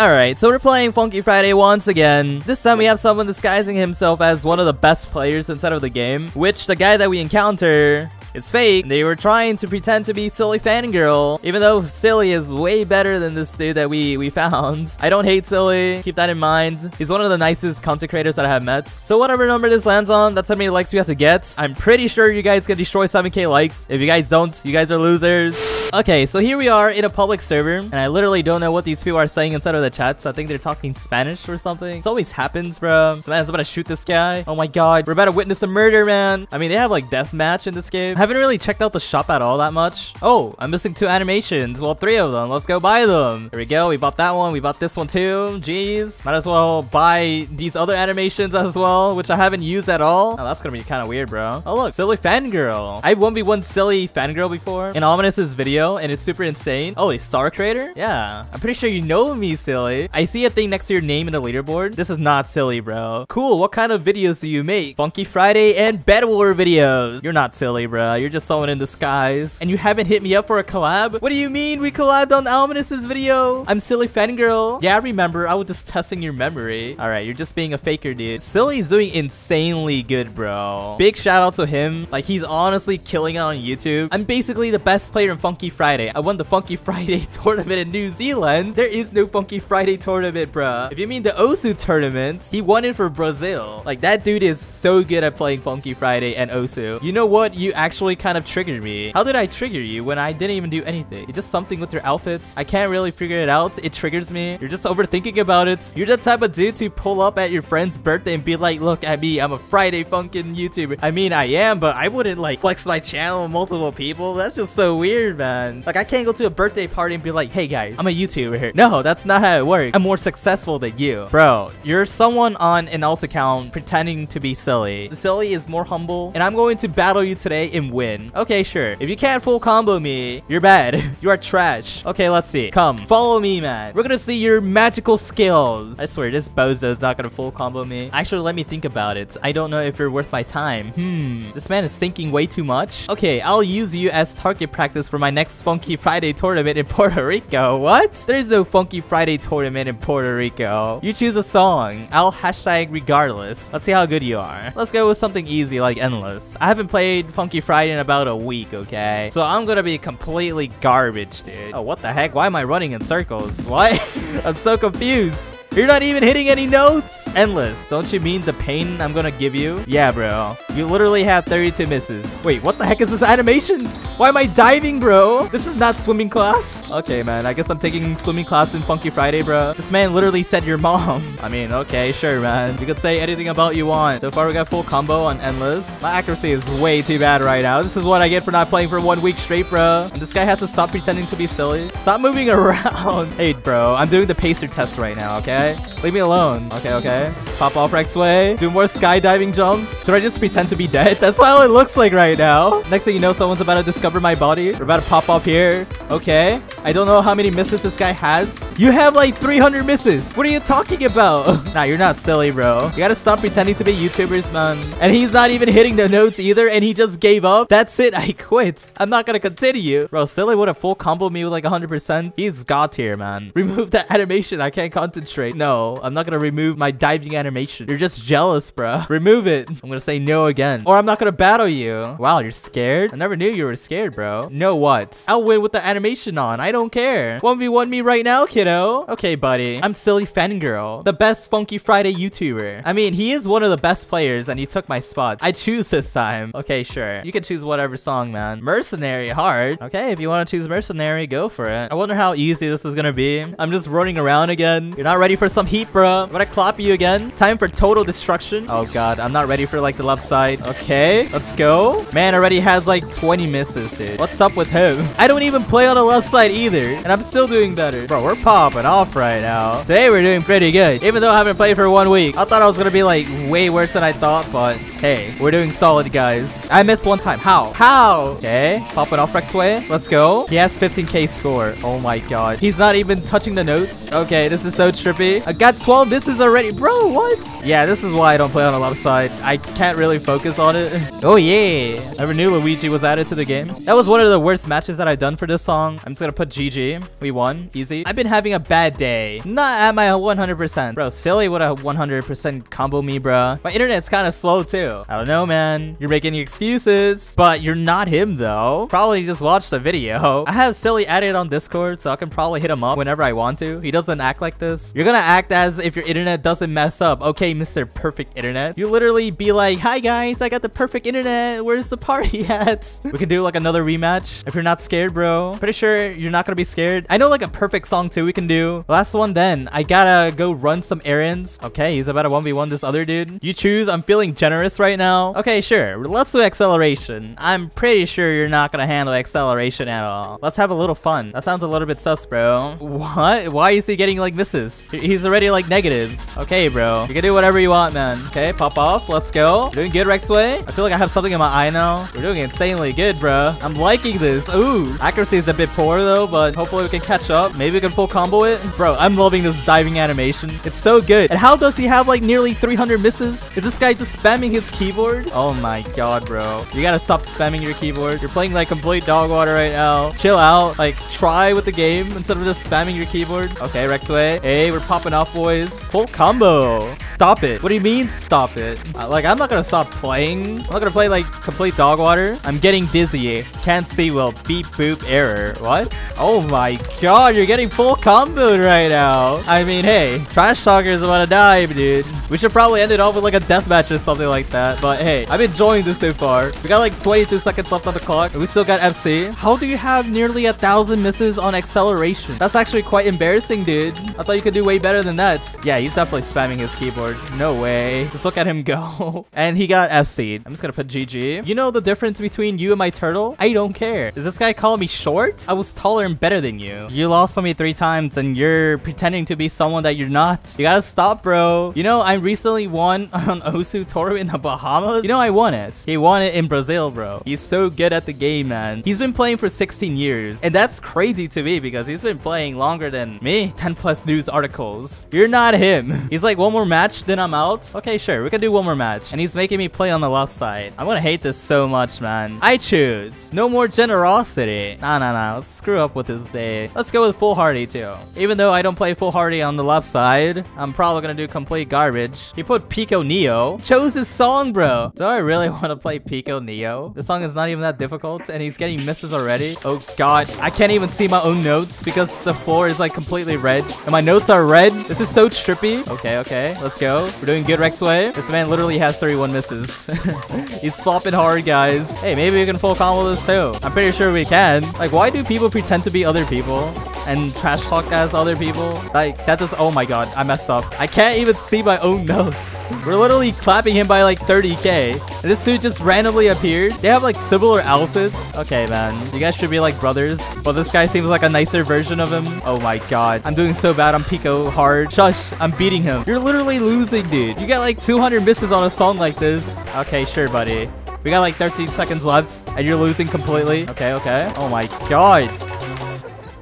Alright, so we're playing Funky Friday once again. This time we have someone disguising himself as one of the best players inside of the game, which the guy that we encounter it's fake. They were trying to pretend to be Silly Fangirl, even though Silly is way better than this dude that we, we found. I don't hate Silly. Keep that in mind. He's one of the nicest content creators that I have met. So whatever number this lands on, that's how many likes you have to get. I'm pretty sure you guys can destroy 7k likes. If you guys don't, you guys are losers. Okay, so here we are in a public server, and I literally don't know what these people are saying inside of the chats. I think they're talking Spanish or something. This always happens, bro. So about to shoot this guy. Oh my god, we're about to witness a murder, man. I mean, they have like deathmatch in this game haven't really checked out the shop at all that much. Oh, I'm missing two animations. Well, three of them. Let's go buy them. Here we go. We bought that one. We bought this one too. Jeez. Might as well buy these other animations as well, which I haven't used at all. Oh, that's gonna be kind of weird, bro. Oh, look. Silly Fangirl. I've 1v1 Silly Fangirl before in Ominous's video, and it's super insane. Oh, a Star Creator? Yeah. I'm pretty sure you know me, Silly. I see a thing next to your name in the leaderboard. This is not silly, bro. Cool. What kind of videos do you make? Funky Friday and Bed War videos. You're not silly, bro. You're just someone in disguise. And you haven't hit me up for a collab? What do you mean we collabed on Ominous's video? I'm Silly Fangirl. Yeah, I remember. I was just testing your memory. Alright, you're just being a faker, dude. Silly's doing insanely good, bro. Big shout out to him. Like, he's honestly killing it on YouTube. I'm basically the best player in Funky Friday. I won the Funky Friday tournament in New Zealand. There is no Funky Friday tournament, bruh. If you mean the Osu tournament, he won it for Brazil. Like, that dude is so good at playing Funky Friday and Osu. You know what? You actually kind of triggered me. How did I trigger you when I didn't even do anything? It's just something with your outfits. I can't really figure it out. It triggers me. You're just overthinking about it. You're the type of dude to pull up at your friend's birthday and be like, look at me. I'm a Friday funkin' YouTuber. I mean, I am, but I wouldn't like flex my channel with multiple people. That's just so weird, man. Like, I can't go to a birthday party and be like, hey guys, I'm a YouTuber here. No, that's not how it works. I'm more successful than you. Bro, you're someone on an alt account pretending to be silly. Silly is more humble, and I'm going to battle you today win. Okay, sure. If you can't full combo me, you're bad. you are trash. Okay, let's see. Come, follow me, man. We're gonna see your magical skills. I swear, this bozo is not gonna full combo me. Actually, let me think about it. I don't know if you're worth my time. Hmm, this man is thinking way too much. Okay, I'll use you as target practice for my next Funky Friday tournament in Puerto Rico. What? There's no Funky Friday tournament in Puerto Rico. You choose a song. I'll hashtag regardless. Let's see how good you are. Let's go with something easy like Endless. I haven't played Funky Friday in about a week, okay? So I'm gonna be completely garbage, dude. Oh, what the heck? Why am I running in circles? Why? I'm so confused. You're not even hitting any notes? Endless. Don't you mean the pain I'm gonna give you? Yeah, bro. You literally have 32 misses. Wait, what the heck is this animation? Why am I diving, bro? This is not swimming class. Okay, man. I guess I'm taking swimming class in Funky Friday, bro. This man literally said your mom. I mean, okay, sure, man. You could say anything about you want. So far, we got full combo on Endless. My accuracy is way too bad right now. This is what I get for not playing for one week straight, bro. And this guy has to stop pretending to be silly. Stop moving around. hey, bro. I'm doing the pacer test right now, okay? Okay? Leave me alone. Okay, okay. Pop off Rektway. Do more skydiving jumps. Should I just pretend to be dead? That's how it looks like right now. Next thing you know, someone's about to discover my body. We're about to pop off here. Okay. I don't know how many misses this guy has. You have like 300 misses. What are you talking about? nah, you're not silly, bro. You gotta stop pretending to be YouTubers, man. And he's not even hitting the notes either, and he just gave up. That's it. I quit. I'm not gonna continue. Bro, Silly would have full combo me with like 100%. He's god tier, man. Remove that animation. I can't concentrate. No, I'm not gonna remove my diving animation. You're just jealous, bro. Remove it. I'm gonna say no again. Or I'm not gonna battle you. Wow, you're scared? I never knew you were scared, bro. No what? I'll win with the animation on. I don't care. 1v1 me right now, kiddo. Okay, buddy. I'm Silly Fangirl, the best Funky Friday YouTuber. I mean, he is one of the best players and he took my spot. I choose this time. Okay, sure. You can choose whatever song, man. Mercenary, hard. Okay, if you want to choose Mercenary, go for it. I wonder how easy this is gonna be. I'm just running around again. You're not ready for some heat, bro. I'm gonna clap you again. Time for total destruction. Oh, God. I'm not ready for, like, the left side. Okay, let's go. Man already has, like, 20 misses, dude. What's up with him? I don't even play on the left side either, and I'm still doing better. Bro, we're popping off right now. Today, we're doing pretty good, even though I haven't played for one week. I thought I was gonna be, like, way worse than I thought, but hey, we're doing solid, guys. I missed one time. How? How? Okay, popping off way. Let's go. He has 15k score. Oh my god. He's not even touching the notes. Okay, this is so trippy. I got 12 misses already. Bro, what? Yeah, this is why I don't play on the left side. I can't really focus on it. oh, yeah. Never knew Luigi was added to the game. That was one of the worst matches that I've done for this song. I'm just gonna put GG. We won. Easy. I've been having a bad day. Not at my 100%. Bro, silly would a 100% combo me, bro. My internet's kind of slow too. I don't know, man. You're making excuses. But you're not him, though. Probably just watched the video. I have Silly added on Discord, so I can probably hit him up whenever I want to. He doesn't act like this. You're gonna act as if your internet doesn't mess up. Okay, Mr. Perfect Internet. You literally be like, Hi, guys. I got the perfect internet. Where's the party at? we can do like another rematch if you're not scared, bro. Pretty sure you're not gonna be scared. I know like a perfect song too we can do. Last one then. I gotta go run some errands. Okay, he's about to 1v1 this other dude. You choose. I'm feeling generous right now. Okay, sure. Let's do acceleration. I'm pretty sure you're not gonna handle acceleration at all. Let's have a little fun. That sounds a little bit sus, bro. What? Why is he getting like misses? He's already like negatives. Okay, bro. You can do whatever you want, man. Okay, pop off. Let's go. We're doing good, Rektway. I feel like I have something in my eye now. We're doing insanely good, bro. I'm liking this. Ooh. Accuracy is a bit poor though, but hopefully we can catch up. Maybe we can full combo it. Bro, I'm loving this diving animation. It's so good. And how does he have like nearly 300 misses? Is this guy just spamming his keyboard? Oh my god, bro. You gotta stop spamming your keyboard. You're playing like complete dog water right now. Chill out. Like, try with the game instead of just spamming your keyboard. Okay, Rektway. Hey, we're popping off, boys. Full combo. Stop it. What do you mean, stop it? Uh, like, I'm not gonna stop playing. I'm not gonna play like complete dog water. I'm getting dizzy. Can't see well. Beep boop error. What? Oh my god, you're getting full comboed right now. I mean, hey, Trash Talker is about to die, dude. We should probably end it off with like a deathmatch or something like that. But hey, I'm enjoying this so far. We got like 22 seconds left on the clock. We still got FC. How do you have nearly a thousand misses on acceleration? That's actually quite embarrassing, dude. I thought you could do way better than that. Yeah, he's definitely spamming his keyboard. No way. Just look at him go. and he got FC. I'm just gonna put GG. You know the difference between you and my turtle? I don't care. Is this guy calling me short? I was taller and better than you. You lost on me three times and you're pretending to be someone that you're not. You gotta stop, bro. You know, Recently won on Osu Toru in the Bahamas. You know, I won it. He won it in Brazil, bro. He's so good at the game, man. He's been playing for 16 years. And that's crazy to me because he's been playing longer than me. 10 plus news articles. You're not him. He's like, one more match, then I'm out. Okay, sure. We can do one more match. And he's making me play on the left side. I'm gonna hate this so much, man. I choose. No more generosity. Nah, nah, nah. Let's screw up with this day. Let's go with full hardy too. Even though I don't play full hardy on the left side, I'm probably gonna do complete garbage. He put Pico Neo. Chose his song, bro. Do I really want to play Pico Neo? The song is not even that difficult and he's getting misses already. Oh god. I can't even see my own notes because the floor is like completely red. And my notes are red. This is so trippy. Okay, okay. Let's go. We're doing good Rektway. This man literally has 31 misses. he's flopping hard, guys. Hey, maybe we can full combo this too. I'm pretty sure we can. Like, why do people pretend to be other people? And trash talk as other people. Like, that does- oh my god, I messed up. I can't even see my own notes. We're literally clapping him by like 30k. And this dude just randomly appeared. They have like similar outfits. Okay, man. You guys should be like brothers. But this guy seems like a nicer version of him. Oh my god. I'm doing so bad on Pico hard. Shush, I'm beating him. You're literally losing, dude. You got like 200 misses on a song like this. Okay, sure, buddy. We got like 13 seconds left, and you're losing completely. Okay, okay. Oh my god.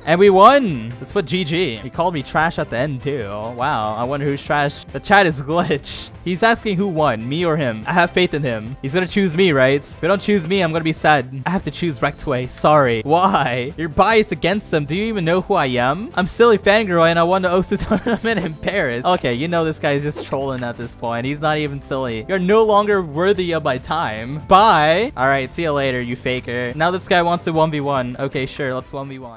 And we won! That's what GG. He called me trash at the end too. Wow, I wonder who's trash. The chat is glitch. He's asking who won, me or him. I have faith in him. He's gonna choose me, right? If you don't choose me, I'm gonna be sad. I have to choose Rektway. Sorry. Why? You're biased against him. Do you even know who I am? I'm silly fangirl and I won the OSU tournament in Paris. Okay, you know this guy is just trolling at this point. He's not even silly. You're no longer worthy of my time. Bye. All right, see you later, you faker. Now this guy wants to 1v1. Okay, sure, let's 1v1.